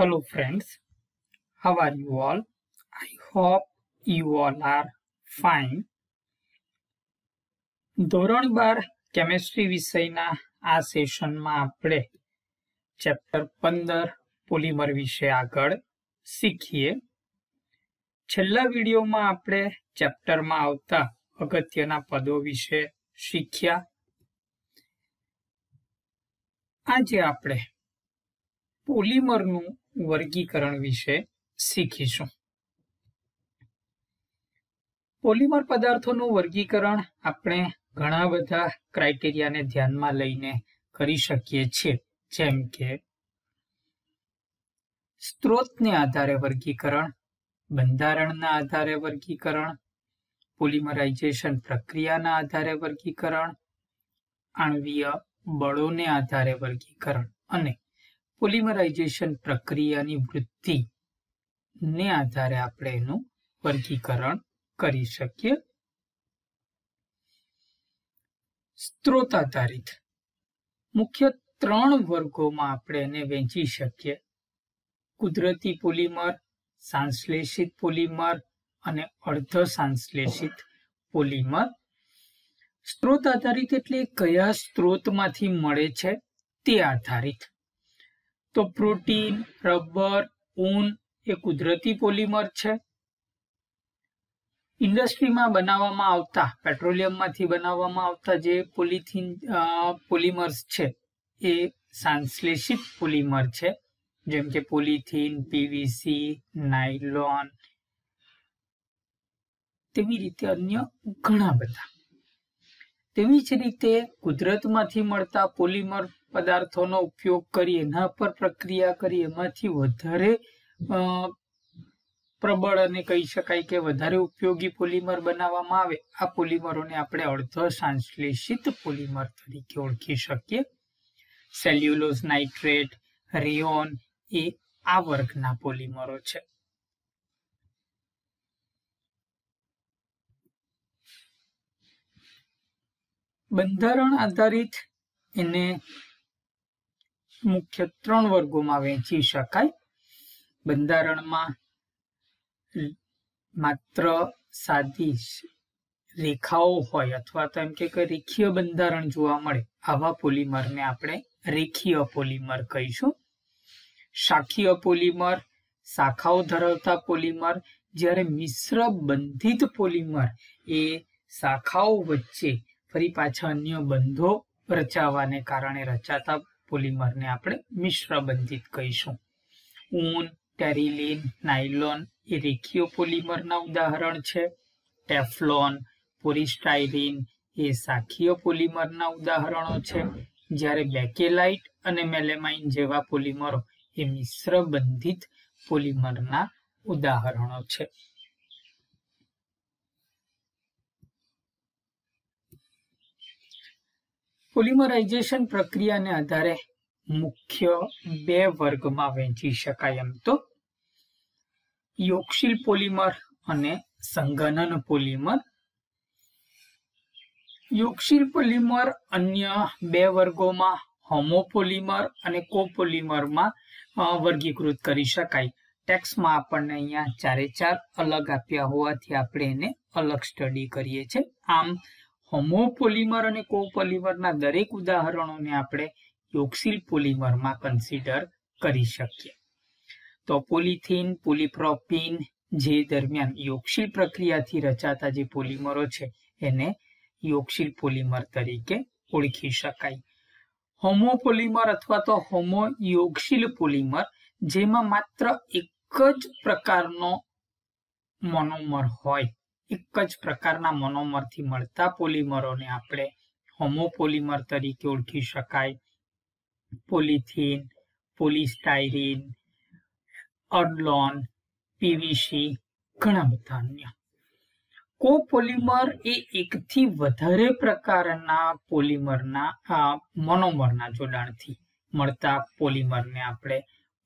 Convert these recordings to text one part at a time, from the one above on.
Hello friends, how are you all? I hope you all are fine. ધોરણ બાર chemistry વિષયના આ સેશનમાં આપણે ચેપ્ટર પંદર પોલિમર વિશે આગળ શીખીએ છેલ્લા વિડીયોમાં આપણે ચેપ્ટરમાં આવતા અગત્યના પદો વિશે શીખ્યા આજે આપણે પોલિમરનું વર્ગીકરણ વિશે શીખીશું. પોલિમર પદાર્થોનું વર્ગીકરણ આપણે ઘણા બધા ક્રાઇટેરિયાને ધ્યાનમાં લઈને કરી શકીએ છીએ. જેમ કે, સ્ત્રોતને આધારે વર્ગીકરણ, બંધારણના આધારે વર્ગીકરણ, પોલિમરાઇઝેશન પ્રક્રિયાના આધારે વર્ગીકરણ, આણવીય બળોને આધારે વર્ગીકરણ અને પોલિમરાઇઝેશન પ્રક્રિયાની વૃદ્ધિ આધારે આપણે એનું વર્ગીકરણ કરી શકીએ. સ્ત્રોત આધારિત મુખ્ય ત્રણ વર્ગોમાં આપણે એને વહેંચી શકીએ. કુદરતી પોલિમર, સંશ્લેષિત પોલિમર અને અર્ધ સંશ્લેષિત પોલિમર. સ્ત્રોત આધારિત એટલે કયા સ્ત્રોતમાંથી મળે છે તે આધારિત. તો પ્રોટીન, રબર, ઊન એ કુદરતી પોલિમર છે. ઇન્ડસ્ટ્રીમાં બનાવવામાં આવતા, પેટ્રોલિયમમાંથી બનાવવામાં આવતા જે પોલિથીન પોલિમર્સ છે, એ સંશ્લેષિત પોલિમર છે. જેમ કે પોલિથીન પીવીસી નાયલોન, તેવી રીતે અન્ય ઘણા બધા. તેવી જ રીતે કુદરતમાંથી મળતા પોલિમર પદાર્થોનો ઉપયોગ કરીએ એના પર પ્રક્રિયા કરીએ, એમાંથી વધારે પ્રબળ અને કહી શકાય કે વધારે ઉપયોગી પોલિમર બનાવવામાં આવે. આ પોલિમરોને આપણે અર્ધ સંશ્લેષિત પોલિમર તરીકે ઓળખી શકીએ. સેલ્યુલોઝ નાઇટ્રેટ, રિયોન, એ આ વર્ગના પોલિમરો છે. બંધારણ આધારિત એને મુખ્ય ત્રણ વર્ગોમાં વહેંચી શકાય. બંધારણમાં માત્ર સાદી રેખાઓ હોય અથવા તો એમ કે રેખીય બંધારણ જોવા મળે, આવા પોલિમરને આપણે રેખીય પોલિમર કહીશું. શાખીય પોલિમર, શાખાઓ ધરાવતા પોલિમર, જ્યારે મિશ્ર બંધિત પોલિમર એ શાખાઓ વચ્ચે ફરી પાછા અન્ય બંધો રચાવાને કારણે રચાતા પોલિમરને આપણે મિશ્ર બંધિત કહીશું. ઊન, ટેરિલિન, નાયલોન એ રેખીય પોલિમરના ઉદાહરણ છે. ટેફલોન પોલિસ્ટાઇરિન એ શાખીય પોલિમરના ઉદાહરણો છે. જ્યારે બેકેલાઇટ અને મેલેમાઇન જેવા પોલિમરો એ મિશ્ર બંધિત પોલિમરના ઉદાહરણો છે. પોલિમરાઇઝેશન પ્રક્રિયાને આધારે મુખ્ય બે વર્ગમાં વહેંચી શકાય એમ તો. યોગશીલ પોલિમર અને સંગનન પોલિમર. યોગશીલ પોલિમર અન્ય બે વર્ગોમાં હોમોપોલિમર અને કોપોલિમરમાં વર્ગીકૃત કરી શકાય. ટેક્સમાં આપણને અહીંયા ચારે ચાર અલગ આપ્યા હોવાથી આપણે એને અલગ સ્ટડી કરીએ છીએ. આમ હોમોપોલિમર અને કોપોલિમરના દરેક ઉદાહરણોને આપણે યોગશીલ પોલિમરમાં કન્સિડર કરી શકીએ. તો પોલિથીન, પોલિપ્રોપિન જે દરમિયાન યોગશીલ પ્રક્રિયાથી રચાતા જે પોલિમરો છે, એને યોગશીલ પોલિમર તરીકે ઓળખી શકાય. હોમોપોલિમર અથવા તો હોમો યોગશીલ પોલિમર, જેમાં માત્ર એક જ પ્રકારનો મોનોમર હોય. એક જ પ્રકારના મોનોમરથી મળતા પોલિમરોને આપણે હોમોપોલિમર તરીકે ઓળખી શકાય. પોલિથીન પોલિસ્ટાયરીન અર્લોન પીવીસી ઘણા બધા અન્ય. કોપોલિમર એ એકથી વધારે પ્રકારના પોલિમરના મોનોમરના જોડાણથી મળતા પોલિમરને આપણે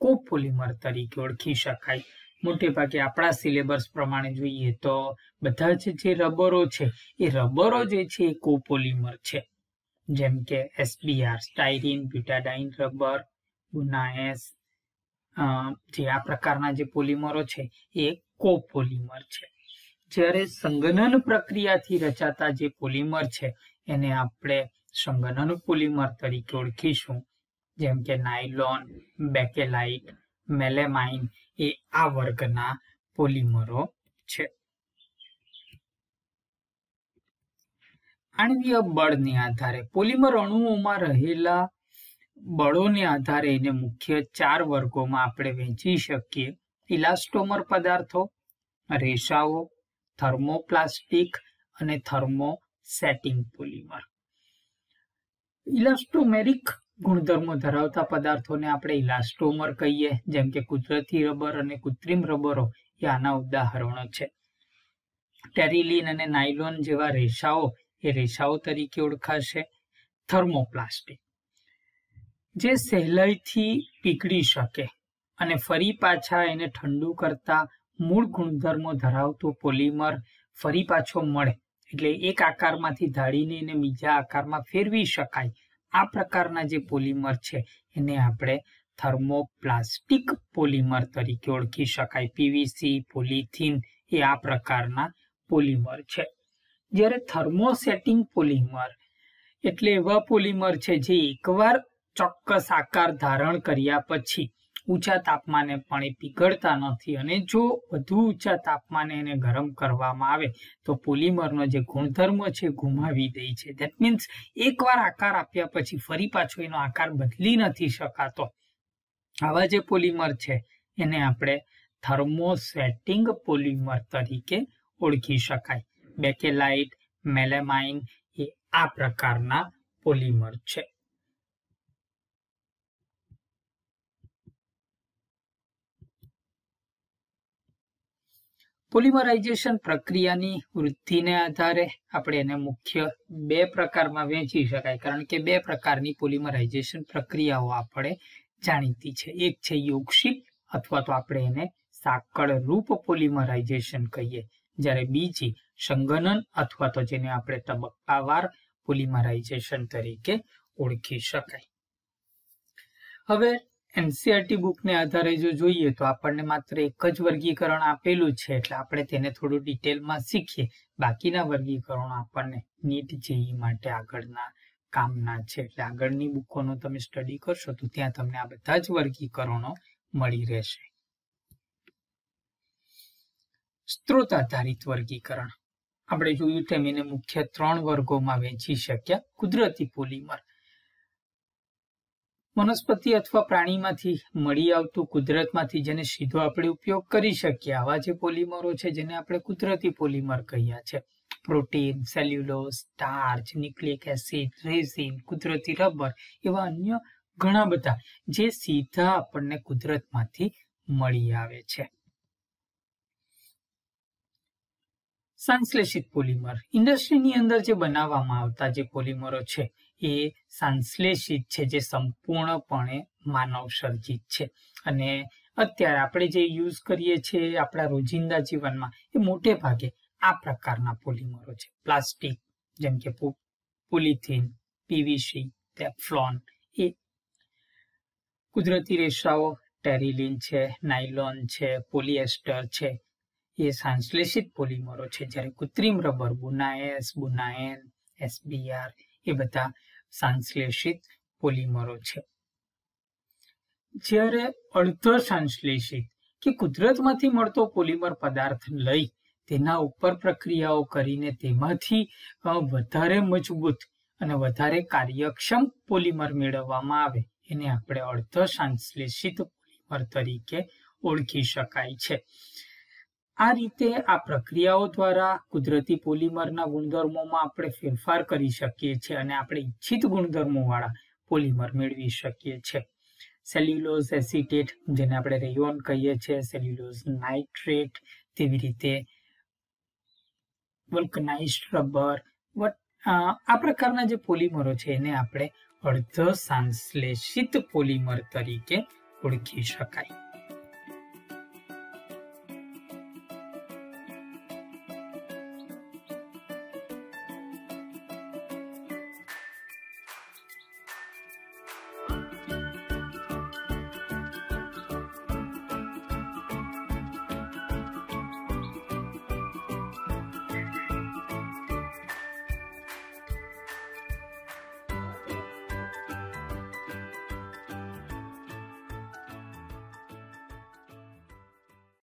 કોપોલિમર તરીકે ઓળખી શકાય. મોટે ભાગે આપણા સિલેબસ પ્રમાણે જોઈએ તો બધા જ જે રબરો છે, એ રબરો જે છે એ કોપોલિમર છે. જેમ કે એસબીઆર સ્ટાઇરિન બ્યુટાડાઇન રબર ગુનાએસ જે આ પ્રકારના જે પોલિમરો છે એ કોપોલિમર છે. જ્યારે સંગનન પ્રક્રિયાથી રચાતા જે પોલિમર છે, એને આપણે સંગનન પોલિમર તરીકે ઓળખીશું. જેમ કે નાયલોન બેકેલાઇટ મેલેમાઇન એ આ વર્ગના પોલિમરો છે. આણ્વીય બળને આધારે, પોલિમર અણુઓમાં રહેલા બળોને આધારે એને મુખ્ય ચાર વર્ગોમાં આપણે વહેંચી શકીએ. ઇલાસ્ટોમર પદાર્થો, રેસાઓ, થર્મોપ્લાસ્ટિક અને થર્મોસેટિંગ પોલિમર. ઇલાસ્ટોમેરિક ગુણધર્મો ધરાવતા પદાર્થોને આપણે ઇલાસ્ટોમર કહીએ, જેમ કે કુદરતી રબર અને કૃત્રિમ રબરો એ આના ઉદાહરણો છે. ટેરિલિન અને નાયલોન જેવા રેસાઓ એ રેસાઓ તરીકે ઓળખાશે. થર્મોપ્લાસ્ટિક જે સહેલાઈથી પીગળી શકે અને ફરી પાછા એને ઠંડુ કરતા મૂળ ગુણધર્મો ધરાવતું પોલિમર ફરી પાછો મળે, એટલે એક આકારમાંથી ધાડીને એને બીજા આકારમાં ફેરવી શકાય આ પ્રકારના જે પોલિમર છે, એને આપણે થર્મોપ્લાસ્ટિક પોલિમર તરીકે ઓળખી શકાય. પીવીસી પોલિથીન એ આ પ્રકારના પોલિમર છે. જ્યારે થર્મોસેટિંગ પોલિમર એટલે એવા પોલિમર છે જે એકવાર ચોક્કસ આકાર ધારણ કર્યા પછી ઊંચા તાપમાને પણ એ પીગળતા નથી અને જો વધુ ઊંચા તાપમાને એને ગરમ કરવામાં આવે, તો પોલિમરનો જે ગુણધર્મ છે ગુમાવી દે છે. દેટ મીન્સ એકવાર આકાર આપ્યા પછી ફરી પાછો એનો આકાર બદલી નથી શકાતો. આવા જે પોલિમર છે, એને આપણે થર્મોસેટિંગ પોલિમર તરીકે ઓળખી શકાય. બેકેલાઇટ, મેલેમાઇન એ આ પ્રકારના પોલિમર છે. પોલિમરાઇઝેશન પ્રક્રિયાની વૃદ્ધિને આધારે આપણે એને મુખ્ય બે પ્રકારમાં વહેંચી શકાય. કારણ કે બે પ્રકારની પોલિમરાઇઝેશન પ્રક્રિયાઓ આપણે જાણીતી છે. એક છે યોગશીલ અથવા તો આપણે એને સાંકળ રૂપ પોલિમરાઇઝેશન કહીએ. જ્યારે બીજી સંગનન અથવા તો જેને આપણે તબક્કાવાર પોલિમરાઇઝેશન તરીકે ઓળખી શકાય. હવે એનસીઆરટી બુકને આધારે જો જોઈએ તો આપણને માત્ર એક જ વર્ગીકરણ આપેલું છે, એટલે આપણે તેને થોડું ડિટેલમાં શીખીએ. બાકીના વર્ગીકરણો આપણને નીટ જેઈ માટે આગળના કામના છે, એટલે આગળની બુકોનો તમે સ્ટડી કરશો તો ત્યાં તમને આ બધા જ વર્ગીકરણો મળી રહેશે. સ્ત્રોત આધારિત વર્ગીકરણ. આપણે જોયું તેમ એને મુખ્ય ત્રણ વર્ગોમાં વહેંચી શક્યા. કુદરતી પોલિમર. વનસ્પતિ અથવા પ્રાણીમાંથી મળી આવતું કુદરતમાંથી જેને સીધો આપણે ઉપયોગ કરી શકીએ. આવા જે પોલિમરો છે જેને આપણે કુદરતી પોલિમર કહીએ છે protein, cellulose, starch, nucleic acid, resin, કુદરતી રબર એવા અન્ય ઘણા બધા જે સીધા આપણને કુદરતમાંથી મળી આવે છે. સંશ્લેષિત પોલિમર. ઇન્ડસ્ટ્રીની અંદર જે બનાવવામાં આવતા જે પોલિમરો છે એ સંશ્લેષિત છે, જે સંપૂર્ણપણે માનવ સર્જિત છે. અને અત્યારે આપણે જે યુઝ કરીએ છીએ આપણા રોજિંદા જીવનમાં, એ મોટે ભાગે આ પ્રકારના પોલિમરો છે. પ્લાસ્ટિક, જેમ કે પોલિથીન પીવીસી ટેફ્લોન, એ કુદરતી રેસાઓ, ટેરિલિન છે, નાયલોન છે, પોલિએસ્ટર છે, એ સંશ્લેષિત પોલિમરો છે. જ્યારે કૃત્રિમ રબર બુનાએસ બુનાએન એસબીઆર એ બધા સંશ્લેષિત પોલિમરો છે. જ્યારે અર્ધ સંશ્લેષિત કે કુદરતમાંથી મળતો પોલિમર પદાર્થ લઈ તેના ઉપર પ્રક્રિયાઓ કરીને તેમાંથી વધારે મજબૂત અને વધારે કાર્યક્ષમ પોલિમર મેળવવામાં આવે, એને આપણે અર્ધ સંશ્લેષિત પોલિમર તરીકે ઓળખી શકાય છે. આ રીતે આ પ્રક્રિયાઓ દ્વારા કુદરતી પોલિમરના ગુણધર્મોમાં આપણે ફેરફાર કરી શકીએ છીએ અને આપણે ઈચ્છિત ગુણધર્મોવાળા પોલિમર મેળવી શકીએ છીએ. સેલ્યુલોઝ એસિટેટ, જેને આપણે રેયોન કહીએ છીએ, સેલ્યુલોઝ નાઇટ્રેટ, તેવી રીતે વલ્કનાઇઝ્ડ રબર આ પ્રકારના જે પોલિમરો છે એને આપણે અર્ધ સંશ્લેષિત પોલિમર તરીકે ઓળખી શકાય.